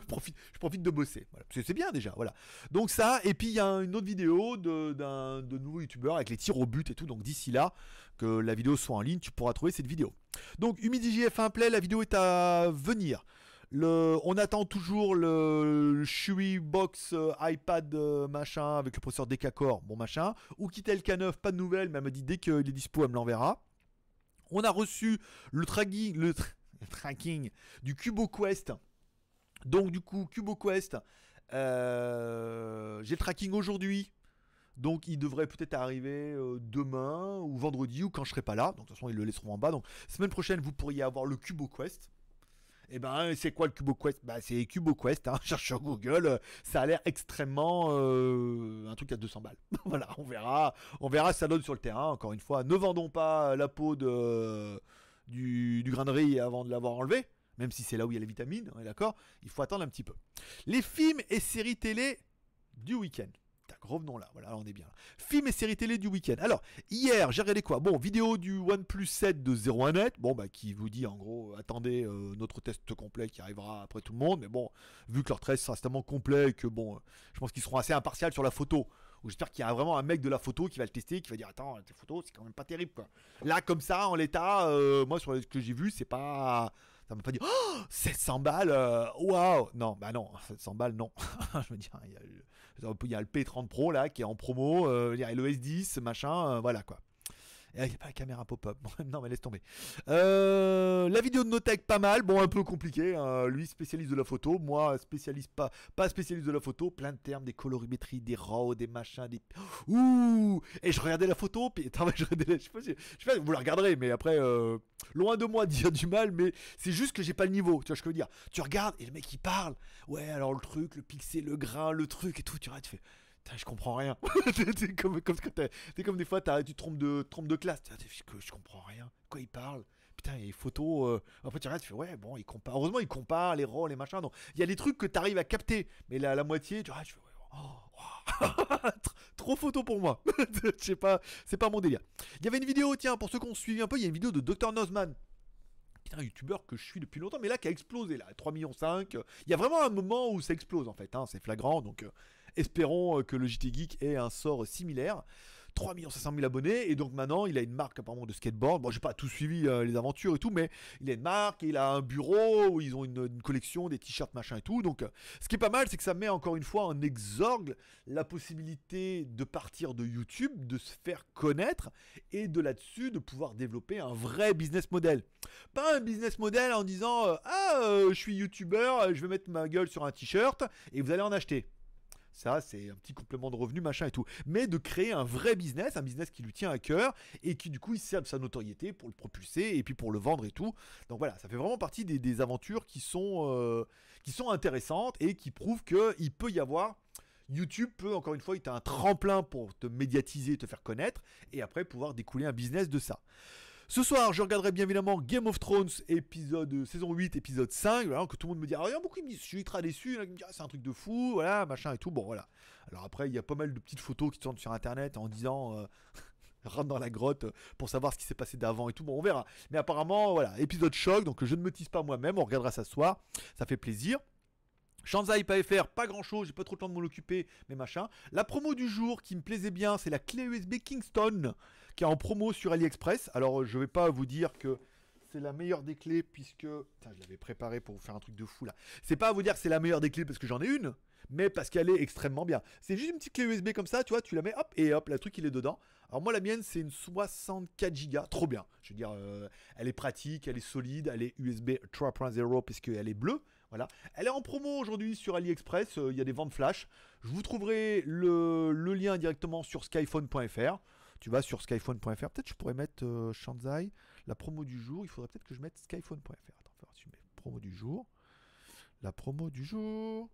profite, de bosser. C'est bien déjà. Voilà. Donc, ça, et puis il y a une autre vidéo de, d'un de nouveaux youtubeurs avec les tirs au but et tout. Donc, d'ici là, que la vidéo soit en ligne, tu pourras trouver cette vidéo. Donc, Humidigi F1 Play, la vidéo est à venir. On attend toujours le, Shui Box euh, iPad euh, machin avec le processeur Decacore, bon machin. Ou quitter le K9, pas de nouvelles, mais elle m'a dit dès qu'il est dispo, elle me l'enverra. On a reçu le tracking, du Cubo Quest. Donc du coup, Cubo Quest, euh, j'ai le tracking aujourd'hui. Donc il devrait peut-être arriver demain ou vendredi ou quand je serai pas là. Donc de toute façon ils le laisseront en bas. Donc semaine prochaine vous pourriez avoir le Cubo Quest. Et ben c'est quoi le Cubo Quest? Bah c'est Cubo Quest, hein, *laughs* cherche sur Google, euh, ça a l'air extrêmement euh, un truc à 200 balles. *laughs* voilà, on verra, on verra ça donne sur le terrain. Encore une fois, ne vendons pas la peau de du, du grain de riz avant de l'avoir enlevé. Même si c'est là où il y a les vitamines, on est d'accord Il faut attendre un petit peu. Les films et séries télé du week-end. Revenons là, voilà, là, on est bien. là. Films et séries télé du week-end. Alors, hier, j'ai regardé quoi? Bon, vidéo du OnePlus 7 de 01net, bon, bah, qui vous dit en gros, attendez euh, notre test complet qui arrivera après tout le monde, mais bon, vu que leur test sera tellement complet et que bon, euh, je pense qu'ils seront assez impartials sur la photo. J'espère qu'il y a vraiment un mec de la photo qui va le tester, qui va dire Attends, tes photos, c'est quand même pas terrible quoi. Là, comme ça, en l'état, euh, moi, sur ce que j'ai vu, c'est pas. Ça m'a pas dit Oh 700 balles Waouh Non, bah non, *laughs* 700 balles, non. *laughs* je veux dire, il y, a le, il y a le P30 Pro là qui est en promo, il y a le S10, machin, euh, voilà quoi. Il n'y a pas la caméra pop-up. *laughs* non, mais laisse tomber. Euh, la vidéo de Notech, pas mal. Bon, un peu compliqué. hein. Lui, spécialiste de la photo. Moi, spécialiste pas, pas spécialiste de la photo. Plein de termes, des colorimétries, des RAW, des machins, des. *gasps* Ouh Et je regardais la photo. Puis, attends, *laughs* je, regardais je sais pas, si- vous la regarderez, mais après, euh, loin de moi dire du mal, mais c'est juste que j'ai pas le niveau. Tu vois ce que je veux dire Tu regardes et le mec il parle. Ouais, alors le truc, le pixel, le grain, le truc et tout. Tu regardes, tu fais. Je comprends rien. *laughs* c'est comme, des fois, t'as- tu te trompes de, classe. Je comprends rien. Quoi il parle? Putain, il y a les photos. euh, Après, tu regardes, tu fais, ouais, bon, il compare. Heureusement, il compare les rôles, les machins. Donc, il y a des trucs que tu arrives à capter. Mais la, moitié, tu regardes, tu fais, ouais, oh, *laughs* Trop photo pour moi. *laughs* Je sais pas, c'est pas mon délire. Il y avait une vidéo, tiens, pour ceux qui ont suivi un peu, il y a une vidéo de Dr. Nozman un youtubeur que je suis depuis longtemps, mais là qui a explosé, là, 3 millions 5. Il y a vraiment un moment où ça explose en fait, hein, c'est flagrant, donc euh, espérons euh, que le JT Geek ait un sort similaire. 3 500 000 abonnés, et donc maintenant il a une marque apparemment de skateboard. Bon, j'ai pas tout suivi euh, les aventures et tout, mais il a une marque, il a un bureau où ils ont une, collection, des t-shirts, machin et tout. Donc, euh, ce qui est pas mal, c'est que ça met encore une fois en exorgue la possibilité de partir de YouTube, de se faire connaître et de là-dessus de pouvoir développer un vrai business model. Pas un business model en disant Ah, je suis YouTuber, je vais mettre ma gueule sur un t-shirt et vous allez en acheter. Ça, c'est un petit complément de revenu, machin et tout. Mais de créer un vrai business, un business qui lui tient à cœur et qui, du coup, il sert de sa notoriété pour le propulser et puis pour le vendre et tout. Donc voilà, ça fait vraiment partie des, aventures qui sont, euh, qui sont intéressantes et qui prouvent qu'il peut y avoir. YouTube peut, encore une fois, être un tremplin pour te médiatiser, te faire connaître, et après pouvoir découler un business de ça. Ce soir, je regarderai bien évidemment Game of Thrones, épisode euh, saison 8, épisode 5. Alors que tout le monde me dit, ah, il y a beaucoup, je suis très déçu, ah, c'est un truc de fou, voilà, machin et tout. Bon, voilà. Alors après, il y a pas mal de petites photos qui tournent sur internet en disant. Euh, *laughs* rentre dans la grotte pour savoir ce qui s'est passé d'avant et tout. Bon, on verra. Mais apparemment, voilà, épisode choc, donc je ne me tisse pas moi-même. On regardera ça ce soir. Ça fait plaisir. Shanzai pas FR, pas grand chose, j'ai pas trop le temps de m'en occuper, mais machin. La promo du jour qui me plaisait bien, c'est la clé USB Kingston qui est en promo sur AliExpress. Alors, je vais pas vous dire que c'est la meilleure des clés puisque. Putain, je l'avais préparé pour vous faire un truc de fou là. C'est pas à vous dire que c'est la meilleure des clés parce que j'en ai une, mais parce qu'elle est extrêmement bien. C'est juste une petite clé USB comme ça, tu vois, tu la mets, hop, et hop, le truc il est dedans. Alors moi la mienne c'est une 64 Go, trop bien. Je veux dire, euh, elle est pratique, elle est solide, elle est USB 3.0 puisqu'elle est bleue. Voilà. Elle est en promo aujourd'hui sur AliExpress, euh, il y a des ventes flash. Je vous trouverai le lien directement sur skyphone.fr tu vas sur skyphone.fr. Peut-être je pourrais mettre euh, Shanzai, la promo du jour. Il faudrait peut-être que je mette skyphone.fr. Attends, voir je mets promo du jour. La promo du jour.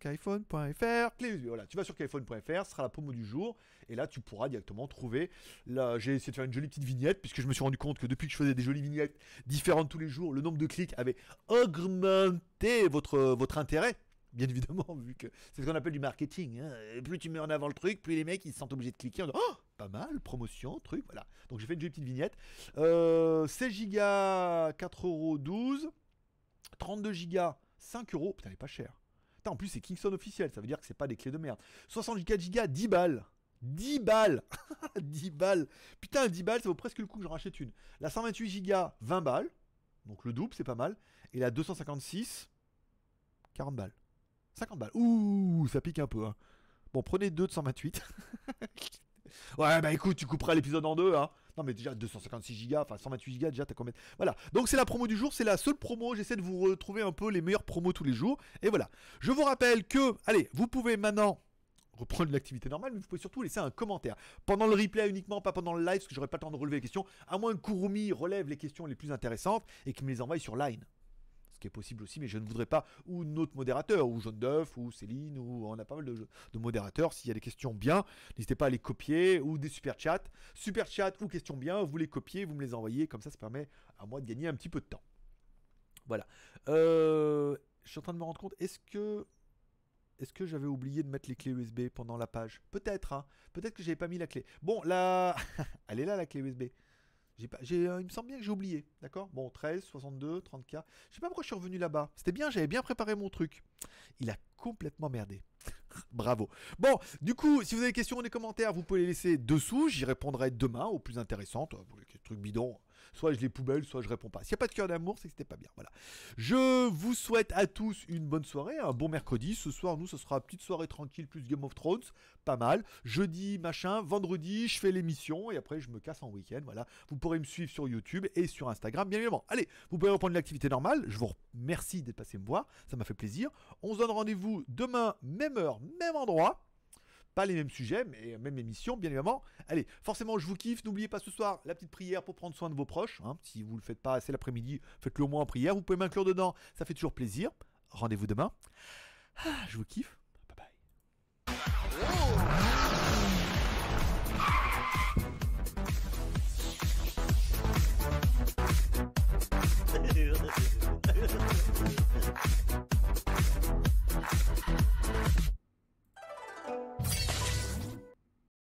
Skyphone.fr, Voilà, tu vas sur skyphone.fr, ce sera la promo du jour. Et là, tu pourras directement trouver. Là, j'ai essayé de faire une jolie petite vignette, puisque je me suis rendu compte que depuis que je faisais des jolies vignettes différentes tous les jours, le nombre de clics avait augmenté votre, votre intérêt bien évidemment, *laughs* vu que c'est ce qu'on appelle du marketing. Hein. Plus tu mets en avant le truc, plus les mecs ils se sentent obligés de cliquer en disant Oh, pas mal, promotion, truc, voilà. Donc j'ai fait une jolie petite vignette. 16 Go, 4,12€. 32 Go, 5 euros. Putain, elle est pas cher. en plus, c'est Kingston officiel, ça veut dire que c'est pas des clés de merde. 64 Go, 10 balles. 10 balles *laughs* 10 balles Putain, 10 balles, ça vaut presque le coup que j'en rachète une. La 128 Go, 20 balles. Donc le double, c'est pas mal. Et la 256, 40 balles. 50 balles. Ouh, ça pique un peu. Hein. Bon, prenez deux de 128. *laughs* ouais, bah écoute, tu couperas l'épisode en deux. Hein. Non, mais déjà 256 Go, enfin 128 Go, déjà t'as combien Voilà. Donc c'est la promo du jour, c'est la seule promo. J'essaie de vous retrouver un peu les meilleures promos tous les jours. Et voilà. Je vous rappelle que, allez, vous pouvez maintenant reprendre l'activité normale, mais vous pouvez surtout laisser un commentaire. Pendant le replay uniquement, pas pendant le live, parce que j'aurai pas le temps de relever les questions, à moins que Kurumi relève les questions les plus intéressantes et qu'il me les envoie sur Line est possible aussi, mais je ne voudrais pas, ou notre modérateur, ou Jaune d'œuf, ou Céline, ou on a pas mal de, modérateurs. S'il y a des questions bien, n'hésitez pas à les copier, ou des super chats. Super chat ou questions bien, vous les copiez, vous me les envoyez, comme ça, ça permet à moi de gagner un petit peu de temps. Voilà. Euh, je suis en train de me rendre compte, est-ce que est-ce que j'avais oublié de mettre les clés USB pendant la page? Peut-être, hein. Peut-être que j'avais pas mis la clé. Bon, là, *laughs* elle est là la clé USB. Pas, euh, il me semble bien que j'ai oublié, d'accord? Bon, 13, 62, 30K. Je sais pas pourquoi je suis revenu là-bas. C'était bien, j'avais bien préparé mon truc. Il a complètement merdé. *laughs* Bravo. Bon, du coup, si vous avez des questions dans les commentaires, vous pouvez les laisser dessous. J'y répondrai demain aux plus intéressantes. Les trucs bidons, soit je les poubelle, soit je réponds pas. S'il n'y a pas de cœur d'amour, c'est que c'était pas bien. Voilà. Je vous souhaite à tous une bonne soirée, un bon mercredi. Ce soir, nous, ce sera une petite soirée tranquille plus Game of Thrones, pas mal. Jeudi, machin, vendredi, je fais l'émission et après je me casse en week-end. Voilà. Vous pourrez me suivre sur YouTube et sur Instagram, bien évidemment. Allez, vous pouvez reprendre l'activité normale. Je vous remercie d'être passé me voir, ça m'a fait plaisir. On se donne rendez-vous demain, même heure, même endroit. Pas les mêmes sujets, mais même émission, bien évidemment. Allez, forcément, je vous kiffe. N'oubliez pas ce soir la petite prière pour prendre soin de vos proches. Hein. Si vous ne le faites pas assez l'après-midi, faites-le au moins en prière. Vous pouvez m'inclure dedans, ça fait toujours plaisir. Rendez-vous demain. Ah, je vous kiffe. Bye bye. *laughs*